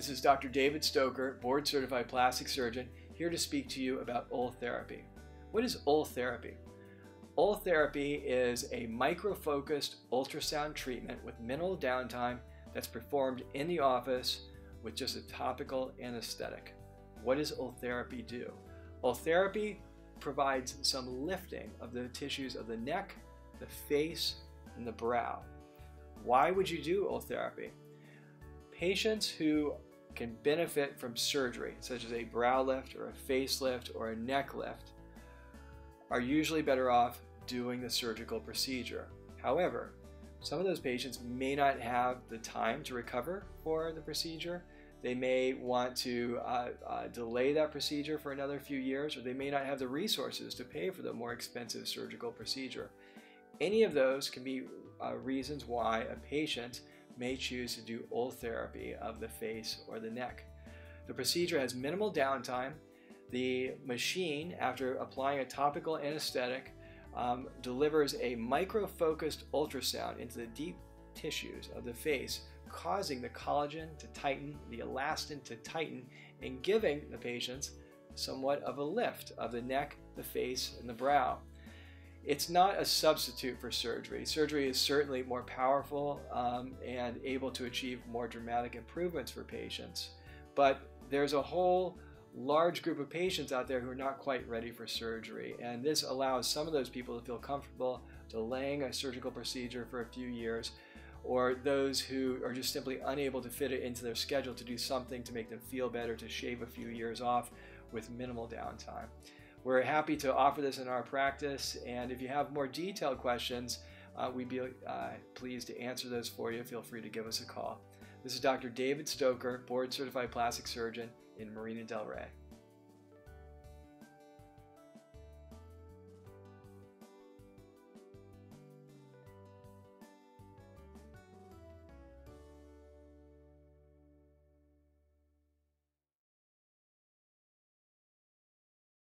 This is Dr. David Stoker, board certified plastic surgeon, here to speak to you about Ultherapy. What is Ultherapy? Oral therapy is a micro-focused ultrasound treatment with minimal downtime that's performed in the office with just a topical anesthetic. What does Ultherapy do? Ultherapy provides some lifting of the tissues of the neck, the face, and the brow. Why would you do Ultherapy? Patients who can benefit from surgery, such as a brow lift or a facelift or a neck lift, are usually better off doing the surgical procedure. However, some of those patients may not have the time to recover for the procedure. They may want to uh, uh, delay that procedure for another few years, or they may not have the resources to pay for the more expensive surgical procedure. Any of those can be uh, reasons why a patient may choose to do Ultherapy of the face or the neck. The procedure has minimal downtime. The machine, after applying a topical anesthetic, um, delivers a micro-focused ultrasound into the deep tissues of the face, causing the collagen to tighten, the elastin to tighten, and giving the patients somewhat of a lift of the neck, the face, and the brow. It's not a substitute for surgery. Surgery is certainly more powerful um, and able to achieve more dramatic improvements for patients. But there's a whole large group of patients out there who are not quite ready for surgery. And this allows some of those people to feel comfortable delaying a surgical procedure for a few years, or those who are just simply unable to fit it into their schedule to do something to make them feel better, to shave a few years off with minimal downtime. We're happy to offer this in our practice, and if you have more detailed questions, uh, we'd be uh, pleased to answer those for you. Feel free to give us a call. This is Dr. David Stoker, board certified plastic surgeon in Marina Del Rey.